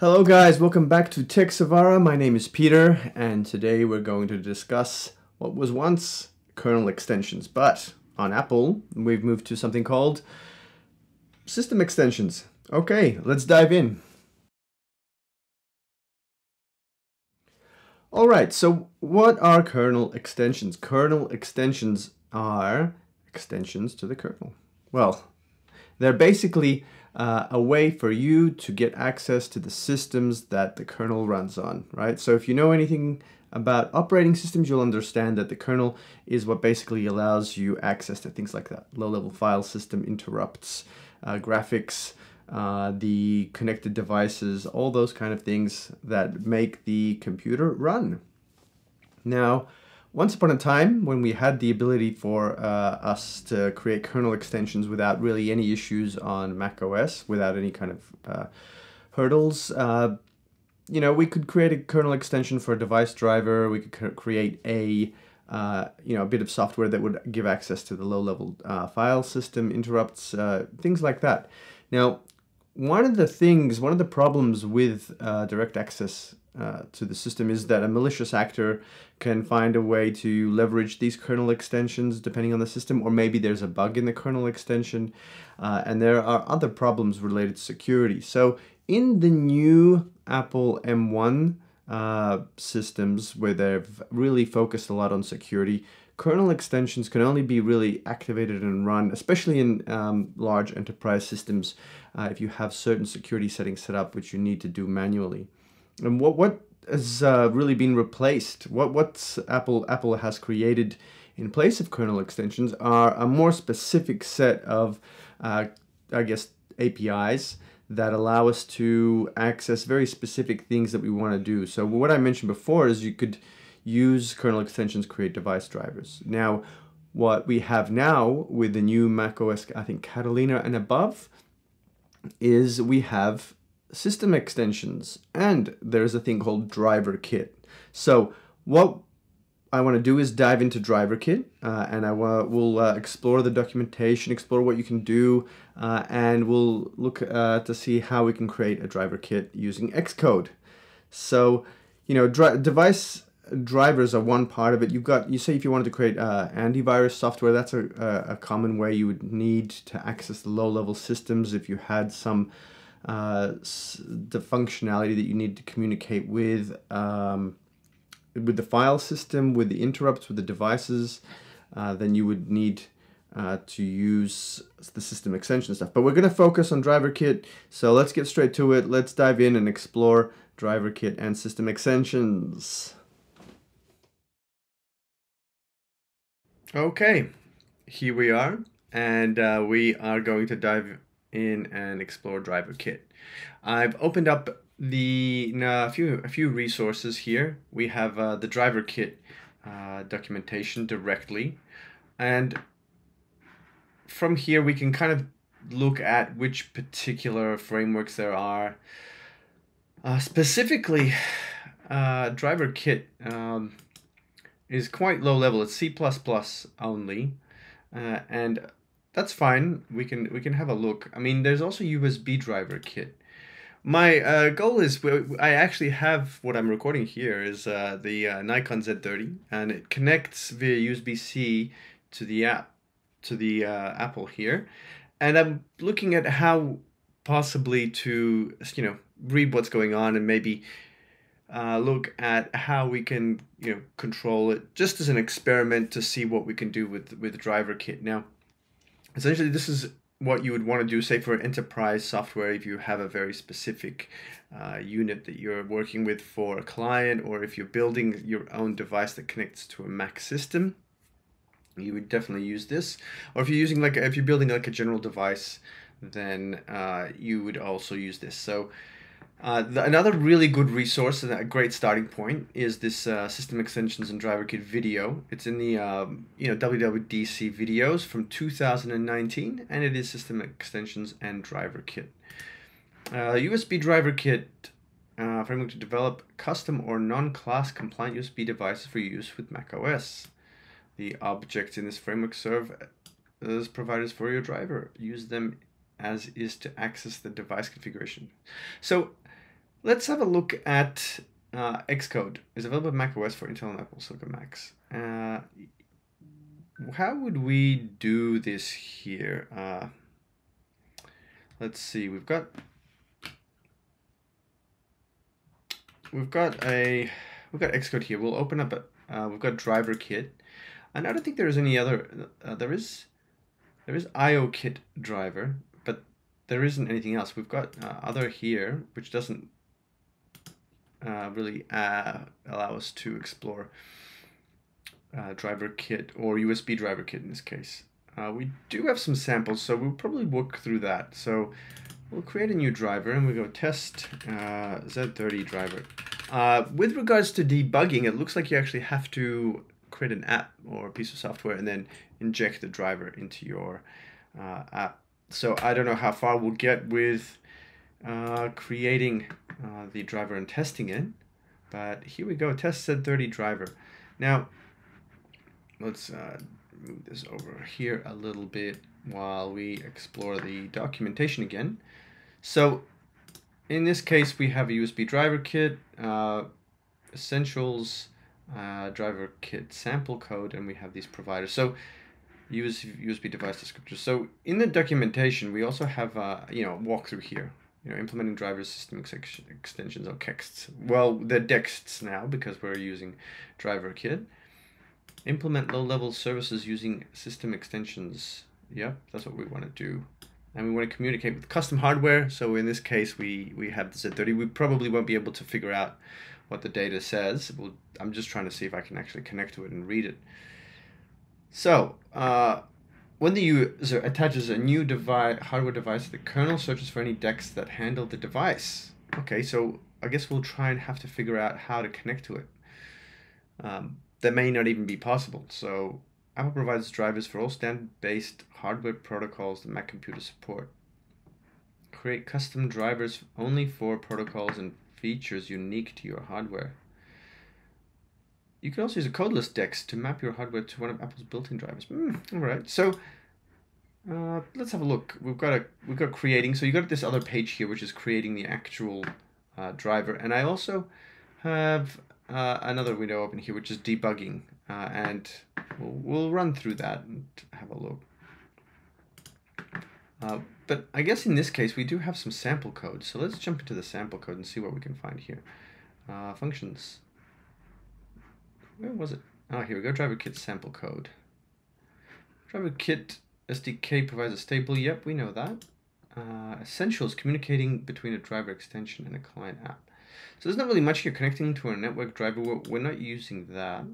Hello guys, welcome back to Tech Suvara. My name is Peter and today we're going to discuss what was once kernel extensions, but on Apple we've moved to something called system extensions. Okay, let's dive in. Alright, so what are kernel extensions? Kernel extensions are extensions to the kernel. Well, they're basically uh, a way for you to get access to the systems that the kernel runs on, right? So if you know anything about operating systems, you'll understand that the kernel is what basically allows you access to things like that low-level file system interrupts, uh, graphics, uh, the connected devices, all those kind of things that make the computer run. Now, once upon a time, when we had the ability for uh, us to create kernel extensions without really any issues on Mac OS, without any kind of uh, hurdles, uh, you know, we could create a kernel extension for a device driver. We could create a uh, you know, a bit of software that would give access to the low-level uh, file system, interrupts, uh, things like that. Now, one of the things, one of the problems with direct access uh, to the system is that a malicious actor can find a way to leverage these kernel extensions depending on the system, or maybe there's a bug in the kernel extension, uh, and there are other problems related to security. So in the new Apple M1 uh, systems where they've really focused a lot on security, kernel extensions can only be really activated and run, especially in um, large enterprise systems, uh, if you have certain security settings set up, which you need to do manually. And what what has uh, really been replaced? What what Apple Apple has created in place of kernel extensions are a more specific set of, uh, I guess, APIs that allow us to access very specific things that we want to do. So what I mentioned before is you could use kernel extensions create device drivers. Now, what we have now with the new macOS, I think Catalina and above, is we have system extensions and there's a thing called driver kit. So what I want to do is dive into driver kit uh, and I will uh, explore the documentation, explore what you can do, uh, and we'll look uh, to see how we can create a driver kit using Xcode. So, you know, dri device drivers are one part of it. You've got, you say if you wanted to create uh, antivirus software, that's a, a common way you would need to access the low level systems if you had some uh, the functionality that you need to communicate with um, with the file system, with the interrupts, with the devices, uh, then you would need uh, to use the system extension stuff. But we're going to focus on driver kit, so let's get straight to it. Let's dive in and explore driver kit and system extensions. Okay, here we are, and uh, we are going to dive in an Explorer driver kit. I've opened up the a few a few resources here. We have uh, the driver kit uh, documentation directly, and from here we can kind of look at which particular frameworks there are. Uh, specifically, uh, driver kit um, is quite low level. It's C++ only, uh, and that's fine. We can we can have a look. I mean, there's also USB driver kit. My uh, goal is I actually have what I'm recording here is uh, the uh, Nikon Z30, and it connects via USB-C to the app to the uh, Apple here, and I'm looking at how possibly to you know read what's going on and maybe uh, look at how we can you know control it just as an experiment to see what we can do with with driver kit now essentially this is what you would want to do say for enterprise software if you have a very specific uh, unit that you're working with for a client or if you're building your own device that connects to a mac system you would definitely use this. Or if you're using like if you're building like a general device then uh, you would also use this. So uh, the, another really good resource and a great starting point is this uh, system extensions and driver kit video. It's in the um, you know WWDC videos from 2019, and it is system extensions and driver kit. Uh, USB driver kit uh, framework to develop custom or non-class compliant USB devices for use with macOS. The objects in this framework serve as providers for your driver. Use them as is to access the device configuration. So let's have a look at uh, Xcode. It's available on Mac OS for Intel and Apple Silicon Macs. Uh, how would we do this here? Uh, let's see. We've got we've got a we've got Xcode here. We'll open up a uh, we've got driver kit, and I don't think there's any other. Uh, there is there is IO kit driver, but there isn't anything else. We've got uh, other here, which doesn't uh, really uh, allow us to explore uh, driver kit or USB driver kit in this case. Uh, we do have some samples, so we'll probably work through that. So we'll create a new driver and we go test uh, Z30 driver. Uh, with regards to debugging, it looks like you actually have to create an app or a piece of software and then inject the driver into your app. So I don't know how far we'll get with uh, creating uh, the driver and testing it, but here we go, test Z30 driver. Now, let's uh, move this over here a little bit while we explore the documentation again. So in this case, we have a USB driver kit, uh, essentials, uh, driver kit sample code, and we have these providers. So use USB device descriptors. So in the documentation, we also have uh, you know walkthrough here. You know, implementing driver system ex extensions or kexts. Well, they're dexts now because we're using driver kit. Implement low-level services using system extensions. Yep, that's what we want to do. And we want to communicate with custom hardware. So in this case, we, we have the Z30. We probably won't be able to figure out what the data says. We'll, I'm just trying to see if I can actually connect to it and read it. So uh, when the user attaches a new device, hardware device, the kernel searches for any Dext that handle the device. Okay, so I guess we'll try and have to figure out how to connect to it. Um, that may not even be possible. So Apple provides drivers for all standard-based hardware protocols that Mac computers support. Create custom drivers only for protocols and features unique to your hardware. You can also use a codeless Dext to map your hardware to one of Apple's built-in drivers. Mm, all right, so uh, let's have a look. We've got a we've got creating. So you got this other page here, which is creating the actual uh, driver, and I also have uh, another window open here, which is debugging, uh, and we'll, we'll run through that and have a look. Uh, but I guess in this case, we do have some sample code. So let's jump into the sample code and see what we can find here. Uh, functions. Where was it? Oh, here we go. Driver kit sample code. Driver kit SDK provides a stable. Yep, we know that. Uh, essentials communicating between a driver extension and a client app. So there's not really much here connecting to a network driver. We're, we're not using that.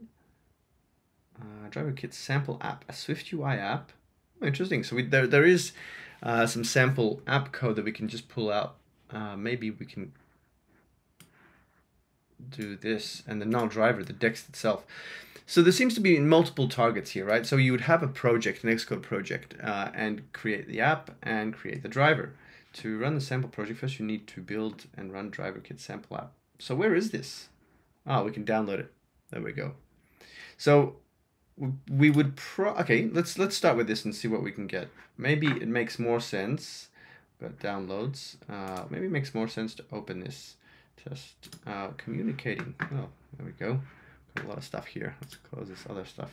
Uh, driver kit sample app, a Swift UI app. Oh, interesting. So we, there, there is uh, some sample app code that we can just pull out. Uh, maybe we can do this and the null driver, the Dext itself. So there seems to be multiple targets here, right? So you would have a project, an Xcode project, uh, and create the app and create the driver. To run the sample project, first you need to build and run driver kit sample app. So where is this? Ah, oh, we can download it. There we go. So we would pro okay let's let's start with this and see what we can get maybe it makes more sense but downloads uh, maybe it makes more sense to open this just uh, communicating. Oh there we go. Got a lot of stuff here. Let's close this other stuff.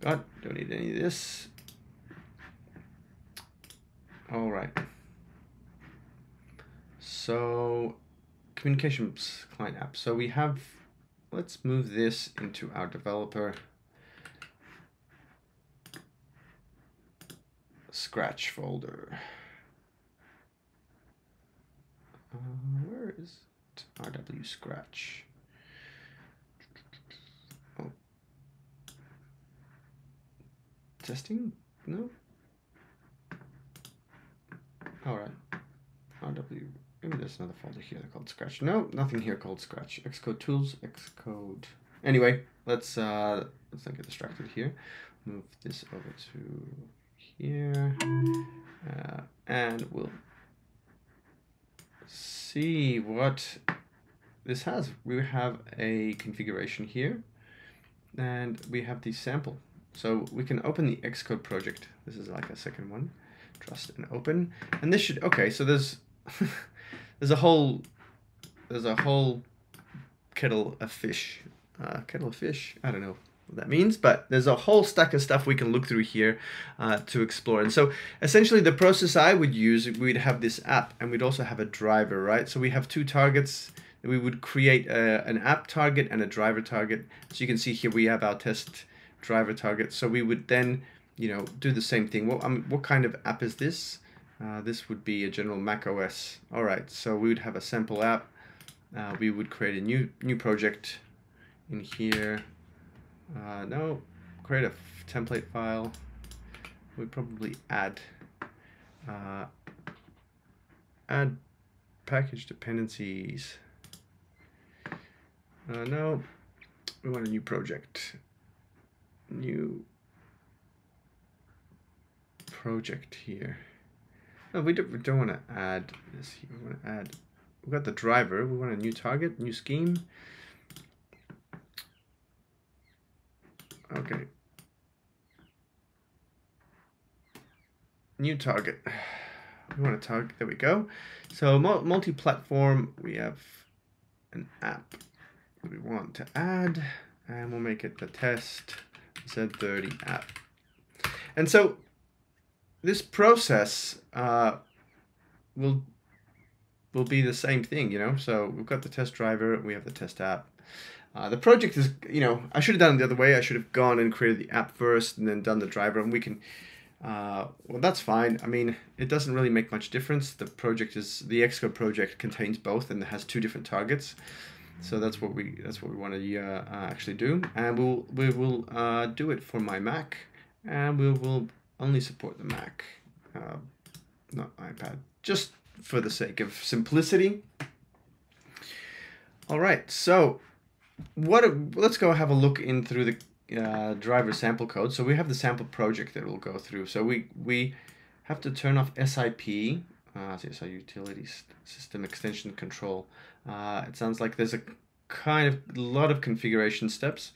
God, don't need any of this. All right. So communications client app. So we have let's move this into our developer. Scratch folder. Uh? RW Scratch? Oh. Testing? No? Alright. RW. Maybe there's another folder here called Scratch. No, nothing here called Scratch. Xcode tools, Xcode. Anyway, let's uh, let's not get distracted here. Move this over to here. Uh, and we'll see what this has. We have a configuration here and we have the sample. So we can open the Xcode project. This is like a second one. Trust and open. And this should, okay, so there's, there's a whole there's a whole kettle of fish. Uh, kettle of fish. I don't know what that means, but there's a whole stack of stuff we can look through here uh, to explore. And so essentially the process I would use, we'd have this app and we'd also have a driver, right? So we have two targets. We would create a, an app target and a driver target. So you can see here we have our test driver target. So we would then, you know, do the same thing. What, um, what kind of app is this? Uh, this would be a general Mac OS. All right, so we would have a sample app. Uh, we would create a new new project in here. Uh, no, create a template file. We'd probably add uh, add package dependencies. Uh, no, we want a new project. New project here. No, we don't, we don't want to add this here. We want to add, we've got the driver. We want a new target, new scheme. Okay. New target. We want a target, there we go. So multi-platform, we have an app we want to add, and we'll make it the test Z30 app. And so this process uh, will will be the same thing, you know. So we've got the test driver, we have the test app. Uh, the project is, you know, I should have done it the other way. I should have gone and created the app first and then done the driver, and we can. Uh, well, that's fine. I mean, it doesn't really make much difference. The project is the Xcode project contains both and has two different targets. So that's what we that's what we want to uh, actually do, and we'll we will uh, do it for my Mac, and we will only support the Mac, uh, not iPad, just for the sake of simplicity. All right, so what? Let's go have a look in through the uh, driver sample code. So we have the sample project that we'll go through. So we we have to turn off SIP, uh, so utilities system extension control. Uh, it sounds like there's a kind of lot of configuration steps.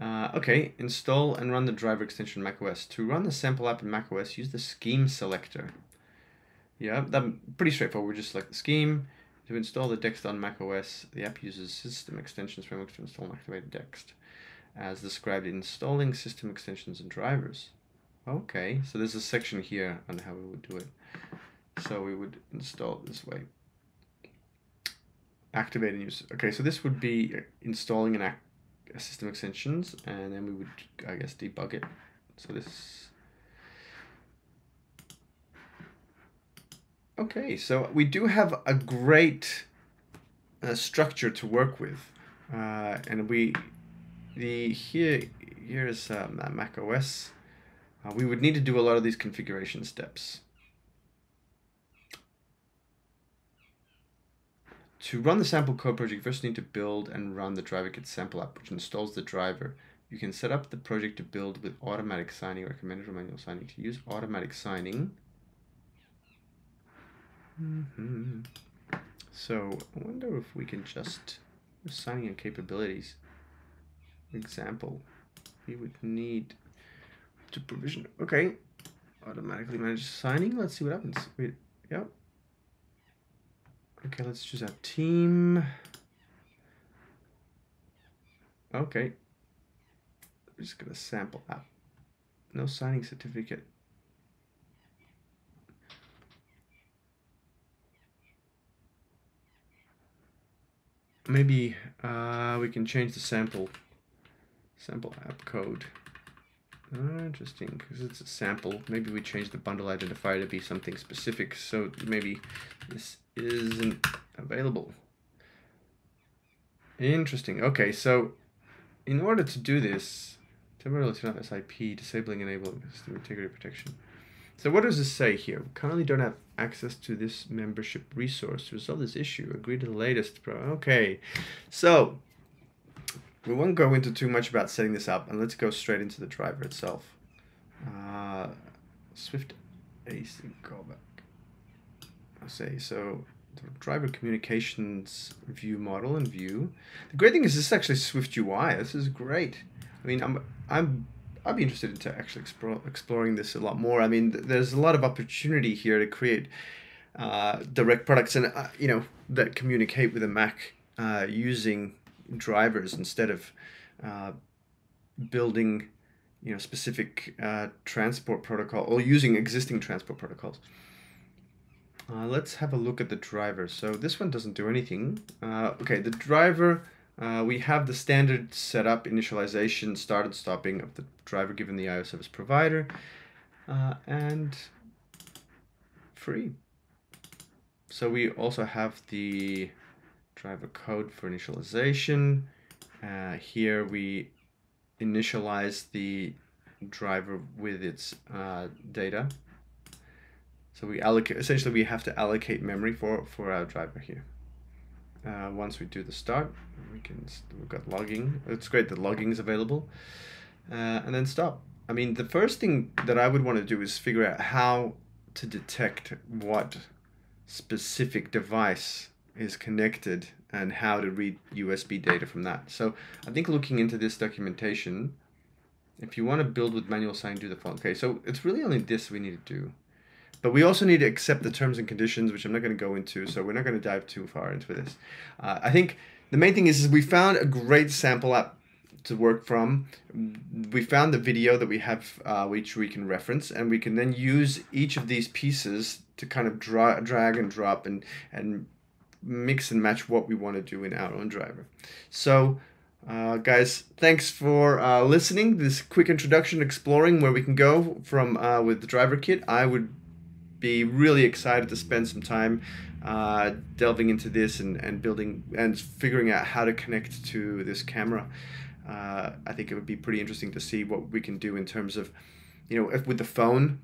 Uh, okay, install and run the driver extension macOS. To run the sample app in macOS, use the scheme selector. Yeah, that's pretty straightforward. We just select the scheme. To install the Dext on macOS, the app uses system extensions framework to install and activate Dext, as described in installing system extensions and drivers. Okay, so there's a section here on how we would do it. So we would install it this way. Activate and use. Okay, so this would be installing an system extensions, and then we would, I guess, debug it. So this. Okay, so we do have a great uh, structure to work with, uh, and we, the here here's um, Mac OS. Uh, we would need to do a lot of these configuration steps. To run the sample code project, you first need to build and run the DriverKit sample app, which installs the driver. You can set up the project to build with automatic signing, recommended or manual signing. To use automatic signing, mm -hmm. so I wonder if we can just signing and capabilities. Example, we would need to provision. Okay, automatically manage signing. Let's see what happens. Wait, yep. Okay, let's choose our team. Okay. I'm just gonna sample app. No signing certificate. Maybe uh, we can change the sample sample app code. Interesting, because it's a sample. Maybe we change the bundle identifier to be something specific. So maybe this isn't available. Interesting. Okay, so in order to do this, temporarily turn off SIP, disabling enabling system integrity protection. So what does this say here? We currently don't have access to this membership resource. To resolve this issue, agree to the latest pro. Okay, so we won't go into too much about setting this up, and let's go straight into the driver itself. Uh, Swift async callback. I say so. The driver communications view model and view. The great thing is this is actually Swift UI. This is great. I mean, I'm I'm I'd be interested in actually explore, exploring this a lot more. I mean, there's a lot of opportunity here to create uh, direct products, and uh, you know, that communicate with a Mac uh, using drivers instead of uh, building you know specific uh, transport protocol or using existing transport protocols. Uh, let's have a look at the driver. So this one doesn't do anything. Uh, okay, the driver, uh, we have the standard setup, initialization, start and stopping of the driver given the IO service provider, uh, and free. So we also have the driver code for initialization. Uh, here we initialize the driver with its uh, data. So we allocate, essentially we have to allocate memory for, for our driver here. Uh, once we do the start, we can, we've got logging. It's great that logging is available. Uh, and then stop. I mean, the first thing that I would want to do is figure out how to detect what specific device is connected and how to read USB data from that. So I think looking into this documentation, if you want to build with manual sign, do the following. Okay, so it's really only this we need to do. But we also need to accept the terms and conditions, which I'm not going to go into, so we're not going to dive too far into this. Uh, I think the main thing is, is we found a great sample app to work from. We found the video that we have, uh, which we can reference, and we can then use each of these pieces to kind of dra drag and drop and, and mix and match what we want to do in our own driver. So, uh, guys, thanks for uh, listening. This quick introduction, exploring where we can go from uh, with the driver kit. I would be really excited to spend some time uh, delving into this and, and building and figuring out how to connect to this camera. Uh, I think it would be pretty interesting to see what we can do in terms of, you know, if with the phone,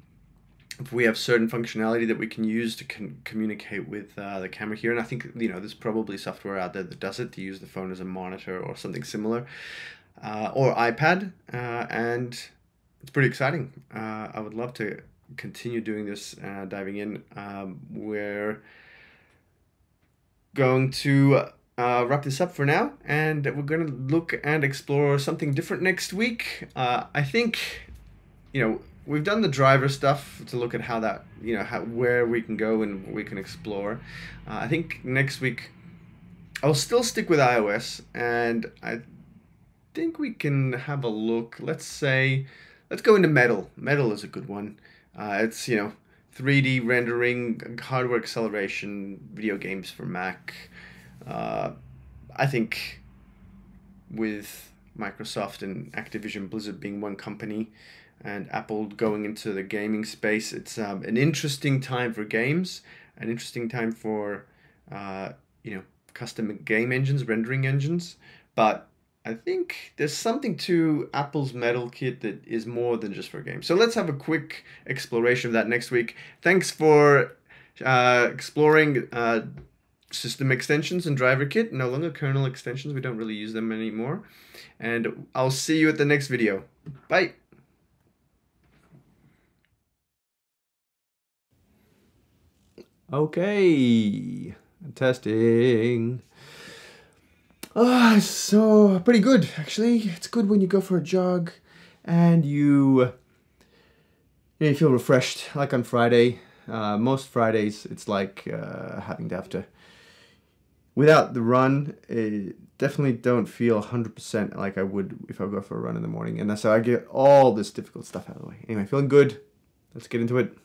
we have certain functionality that we can use to con- communicate with uh, the camera here. And I think, you know, there's probably software out there that does it to use the phone as a monitor or something similar, uh, or iPad. Uh, and it's pretty exciting. Uh, I would love to continue doing this, uh, diving in. Um, we're going to uh, wrap this up for now, and we're going to look and explore something different next week. Uh, I think, you know, we've done the driver stuff to look at how that, you know, how where we can go and we can explore. Uh, I think next week, I'll still stick with iOS, and I think we can have a look. Let's say, let's go into Metal. Metal is a good one. Uh, it's you know 3D rendering, hardware acceleration, video games for Mac. Uh, I think with Microsoft and Activision Blizzard being one company and Apple going into the gaming space, it's um, an interesting time for games, an interesting time for uh, you know custom game engines, rendering engines, but I think there's something to Apple's Metal Kit that is more than just for games. So let's have a quick exploration of that next week. Thanks for uh, exploring uh, system extensions and driver kit. No longer kernel extensions. We don't really use them anymore. And I'll see you at the next video. Bye. Okay, testing. Ah, so pretty good actually. It's good when you go for a jog and you, you, you feel refreshed. Like on Friday, uh, most Fridays it's like uh, having to have to. Without the run, it definitely don't feel 100% like I would if I go for a run in the morning. And so I get all this difficult stuff out of the way. Anyway, feeling good. Let's get into it.